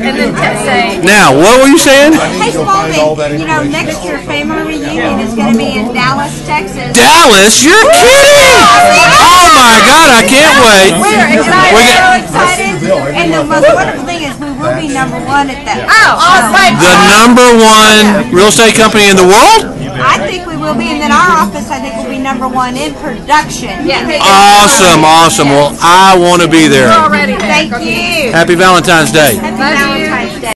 and then te- say, Now, what were you saying? Hey, Spalding, you know, next year family reunion is going to be in Dallas, Texas. Dallas? You're kidding! Oh my God, I can't wait. We're excited, We so get- excited. And the most wonderful thing is we will be number one at that. oh, awesome. The number one real estate company in the world? I think we will be, and then our office, I think, will be number one in production. Yeah. Awesome, awesome. Well, I want to be there. Already there. Thank you. Happy Valentine's Day. Happy